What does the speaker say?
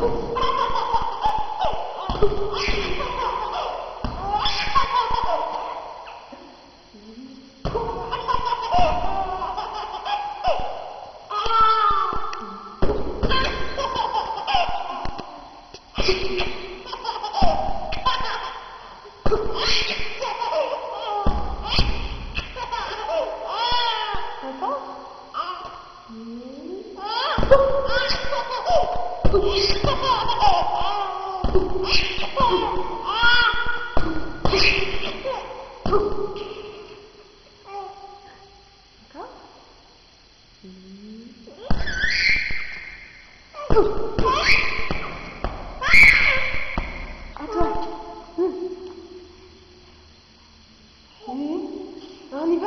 아, 아니가?